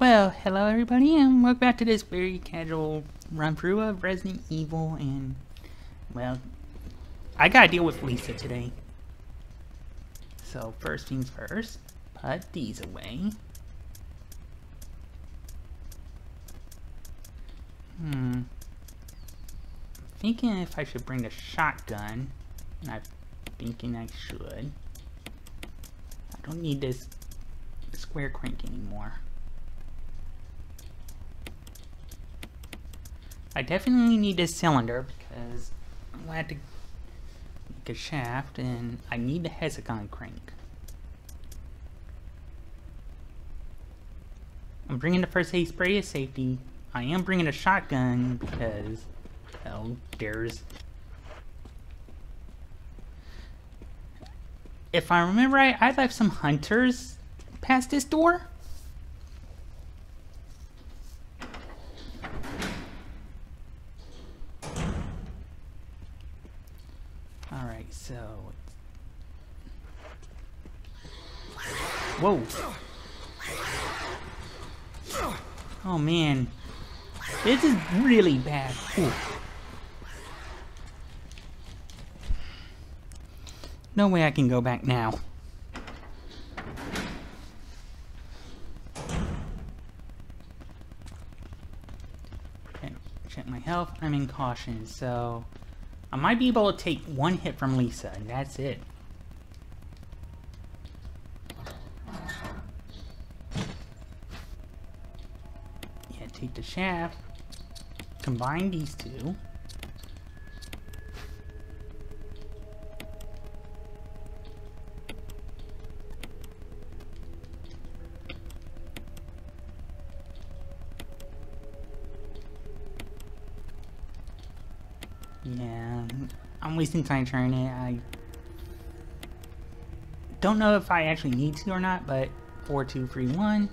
Well, hello everybody, and welcome back to this very casual run through of Resident Evil. And well, I gotta deal with Lisa today. So first things first, put these away. Hmm. Thinking if I should bring the shotgun, and I'm thinking I should. I don't need this square crank anymore. I definitely need this cylinder because I'm going to make a shaft and I need the hexagon crank. I'm bringing the first aid spray as safety. I am bringing a shotgun because, well, there's... If I remember right, I left some hunters past this door. Alright, so... Whoa! Oh man. This is really bad. Ooh. No way I can go back now. Okay, check my health. I'm in caution, so... I might be able to take one hit from Lisa, and that's it. Yeah, take the shaft, combine these two. Yeah, I'm wasting time trying it. I don't know if I actually need to or not, but 4, 2, 3, 1.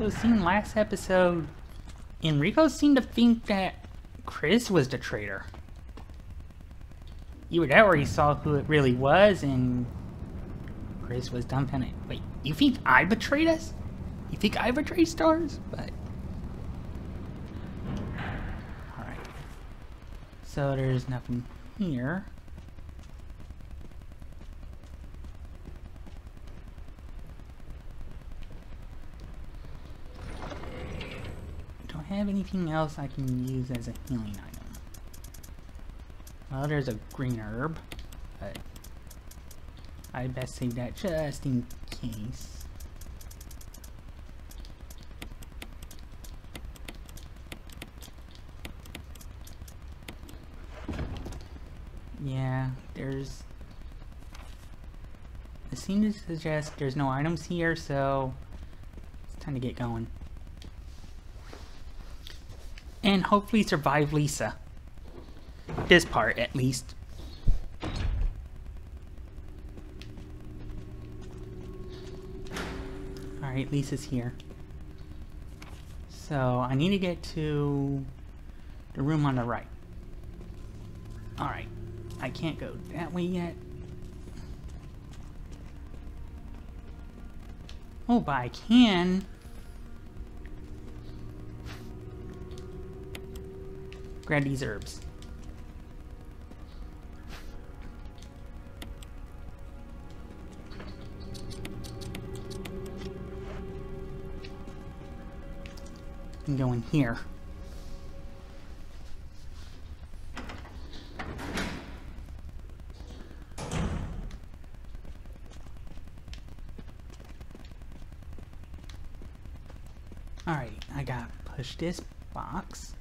Also seen last episode, Enrico seemed to think that Chris was the traitor. Either that or he saw who it really was and Chris was dumbfounded. Wait, you think I betrayed us? You think I betrayed Stars? But... Alright. So there's nothing here. don't have anything else I can use as a healing item. Well, there's a green herb, but I best save that just in case. Yeah, there's... It seems to suggest there's no items here, so it's time to get going and hopefully survive Lisa. This part, at least. Alright, Lisa's here. So, I need to get to the room on the right. Alright, I can't go that way yet. Oh, but I can these herbs. And go in here. Alright, I gotta push this box.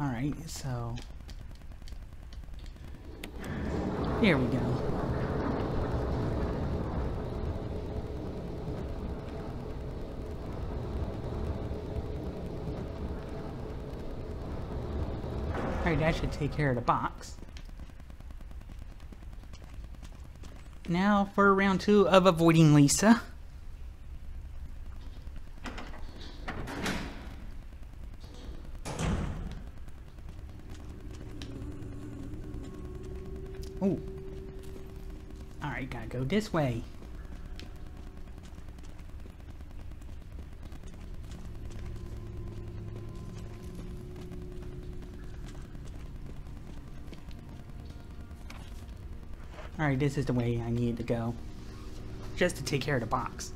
Alright, so... Here we go. Alright, that should take care of the box. Now for round two of avoiding Lisa. Oh. Alright, gotta this way. Alright, this is the way I need to go. Just to take care of the box.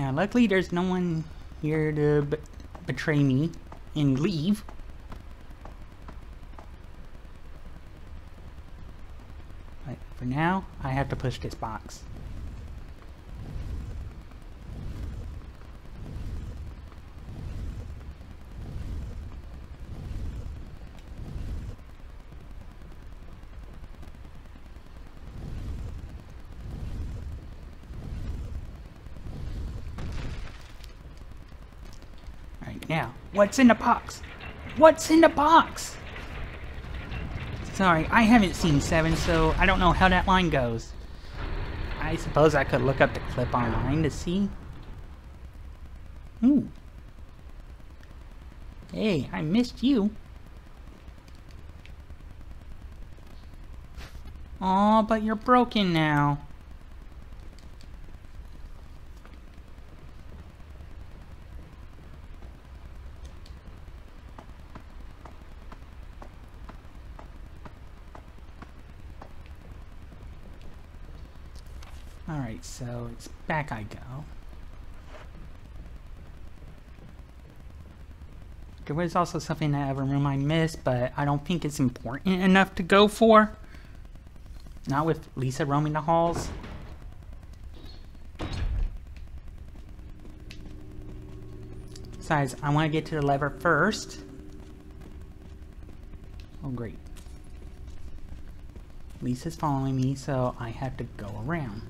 Now, luckily there's no one here to betray me and leave. But for now, I have to push this box. Now, what's in the box? What's in the box? Sorry, I haven't seen 7, so I don't know how that line goes. I suppose I could look up the clip online to see. Ooh. Hey, I missed you. Aw, but you're broken now. Alright, so it's back I go. There was also something that every room I missed, but I don't think it's important enough to go for. Not with Lisa roaming the halls. Besides, I want to get to the lever first. Oh, great. Lisa's following me, so I have to go around.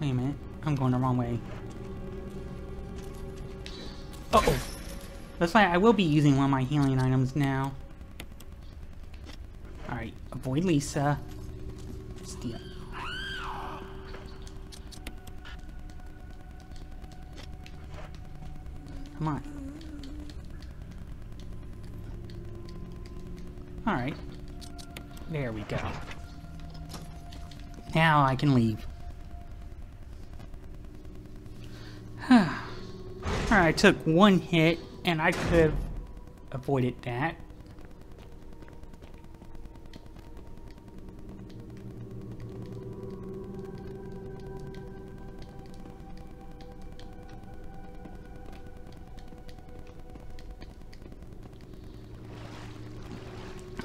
Wait a minute. I'm going the wrong way. Uh oh That's why I will be using one of my healing items now. Alright, avoid Lisa. Steal. Come on. Alright. There we go. Now I can leave. I took one hit and I could have avoided that.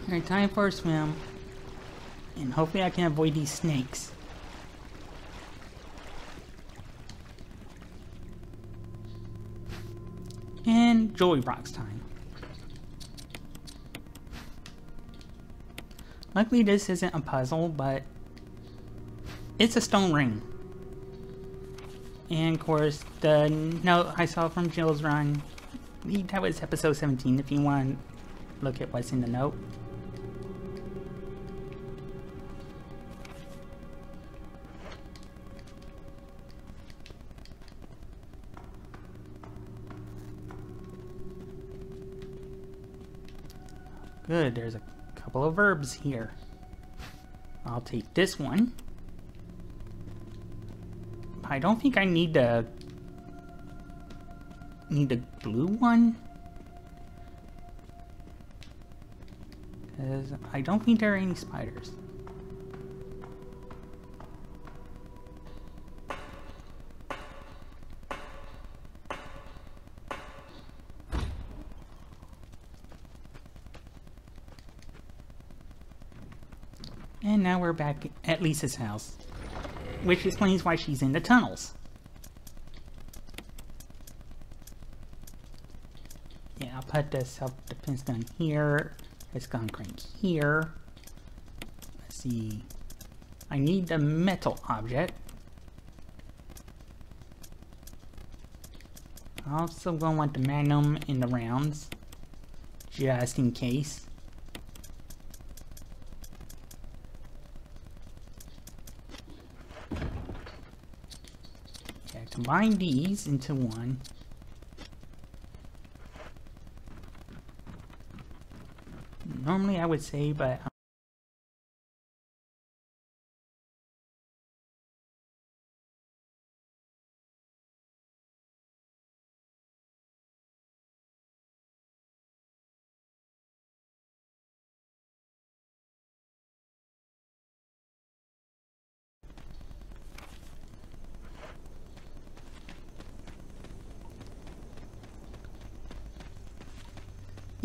Alright, time for a swim. And hopefully I can avoid these snakes. And jewelry box time. Luckily this isn't a puzzle, but it's a stone ring. And of course, the note I saw from Jill's run, that was episode 17 if you want to look at what's in the note. Good, there's a couple of herbs here. I'll take this one. I don't think I need the need the blue one. Because I don't think there are any spiders. Now we're back at Lisa's house, which explains why she's in the tunnels. Yeah, I'll put the self-defense gun here, this gun crank here. Let's see. I need the metal object. I'm also to want the magnum in the rounds, just in case. Okay, combine these into one. Normally I would say, but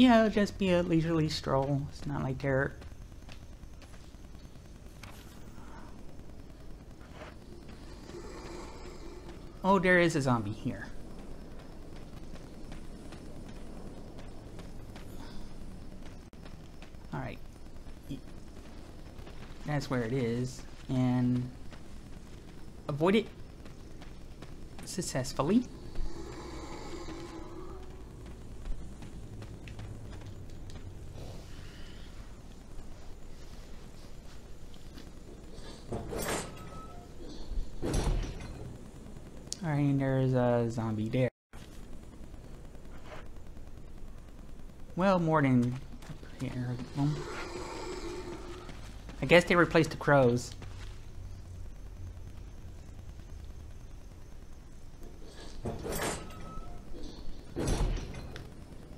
Yeah, it'll just be a leisurely stroll. It's not like they're... Oh, there is a zombie here. Alright. That's where it is. And... Avoid it successfully. There's a zombie there. Well, more than. I guess they replaced the crows.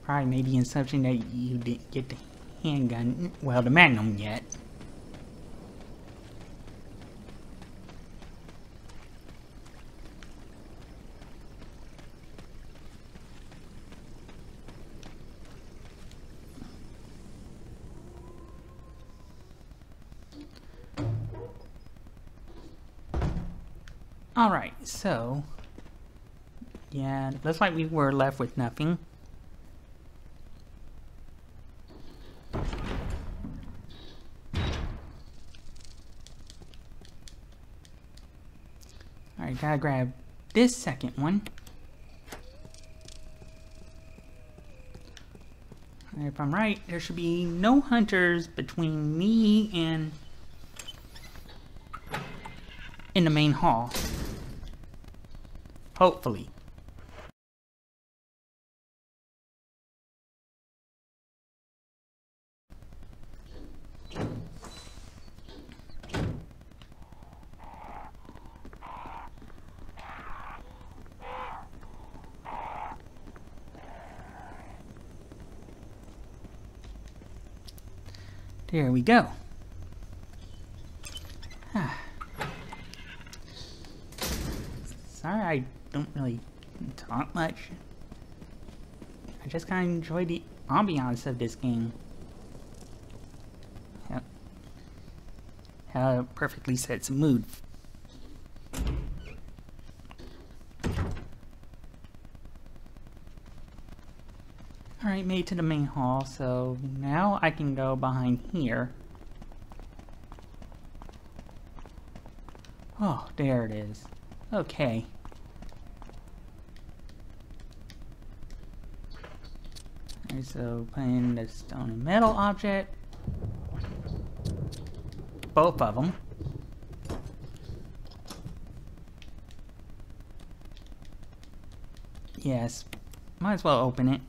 Probably maybe in something that you didn't get the handgun, well, the magnum yet. Alright, so... Yeah, looks like we were left with nothing. Alright, gotta grab this second one. If I'm right, there should be no hunters between me and in the main hall. Hopefully. There we go. Sorry I don't really talk much. I just kind of enjoy the ambiance of this game. Yep. How it perfectly sets a mood. Alright, made it to the main hall, so now I can go behind here. Oh, there it is. Okay, so playing the stone and metal object. Both of them. Yes, might as well open it.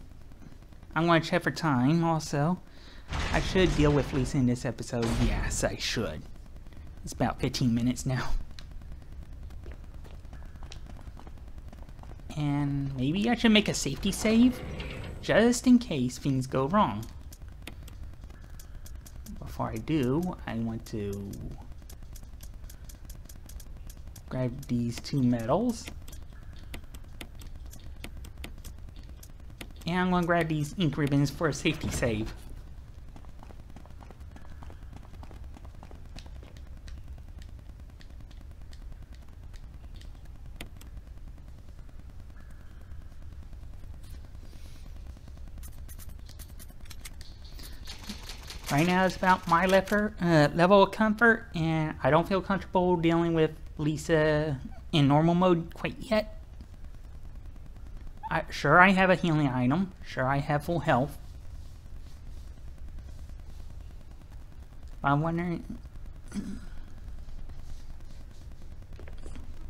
I'm going to check for time also. I should deal with Lisa in this episode. Yes, I should. It's about 15 minutes now. And maybe I should make a safety save? Just in case things go wrong. Before I do, I want to grab these two medals. And I'm going to grab these ink ribbons for a safety save. Right now is about my uh, level of comfort, and I don't feel comfortable dealing with Lisa in normal mode quite yet. I, sure, I have a healing item. Sure, I have full health. I'm wondering...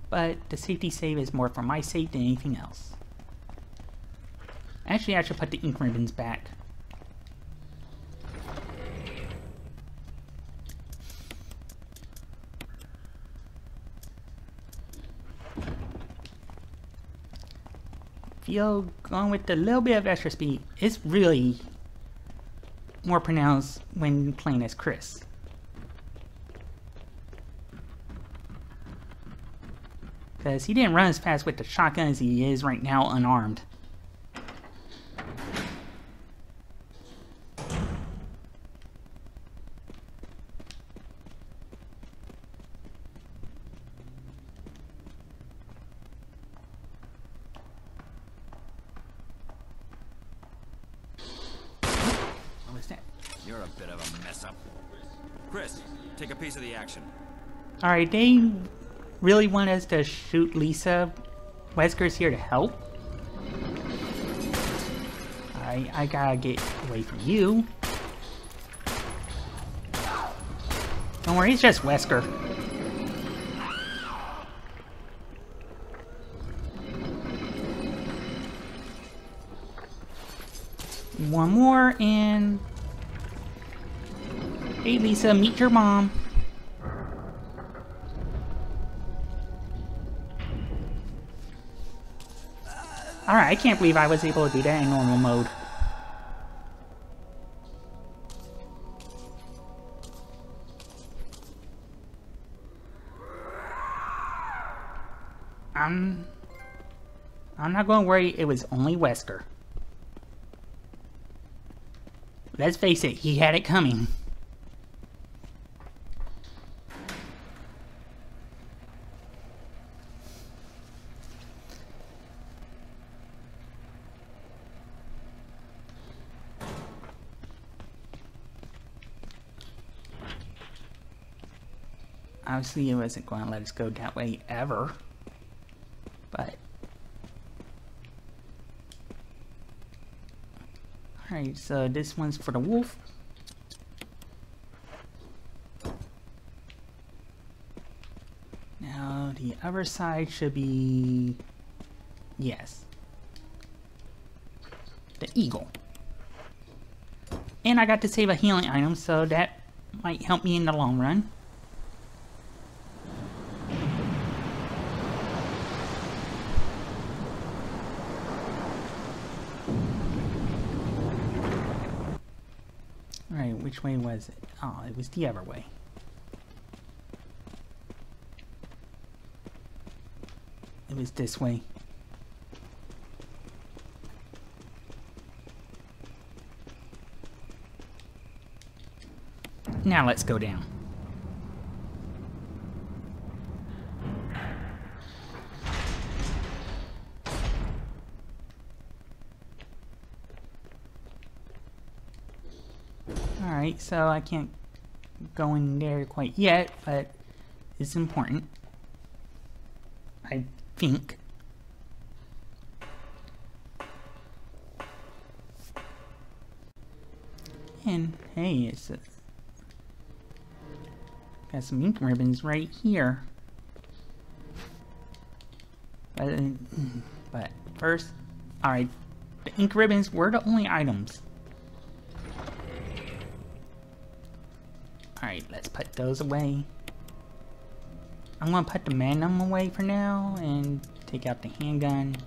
But the safety save is more for my sake than anything else. Actually, I should put the ink ribbons back. Feel going with a little bit of extra speed. It's really more pronounced when playing as Chris. Because he didn't run as fast with the shotgun as he is right now unarmed. Alright, they really want us to shoot Lisa. Wesker's here to help. I, I gotta get away from you. Don't worry, it's just Wesker. One more and... Hey Lisa, meet your mom. Alright, I can't believe I was able to do that in normal mode. I'm... I'm not going to worry, it was only Wesker. Let's face it, he had it coming. Obviously it wasn't going to let us go that way ever. But... Alright, so this one's for the wolf. Now the other side should be... Yes. The eagle. And I got to save a healing item, so that might help me in the long run. Which way was it? Oh, it was the other way. It was this way. Now let's go down. Alright, so I can't go in there quite yet, but it's important. I think. And hey, it's a, got some ink ribbons right here. But, but first, alright, the ink ribbons were the only items. Let's put those away. I'm gonna put the Magnum away for now and take out the handgun.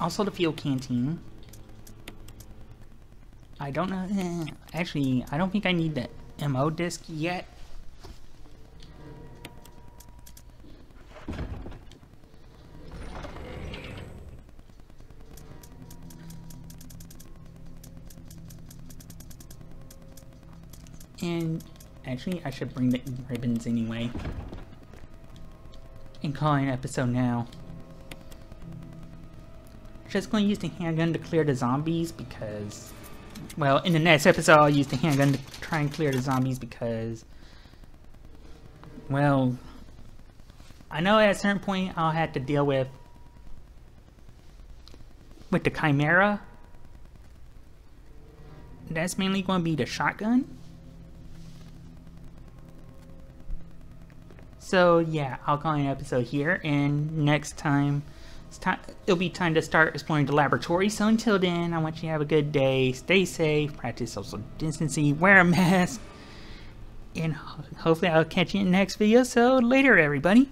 Also the fuel canteen. I don't know, eh, actually, I don't think I need the MO disc yet. Actually, I should bring the ribbons anyway. And call an episode now. Just going to use the handgun to clear the zombies because well, in the next episode, I'll use the handgun to try and clear the zombies because, well, I know at a certain point I'll have to deal with with the Chimera. That's mainly going to be the shotgun. So yeah, I'll call an episode here, and next time, time, it'll be time to start exploring the laboratory. So until then, I want you to have a good day, stay safe, practice social distancing, wear a mask, and hopefully I'll catch you in the next video. So later, everybody.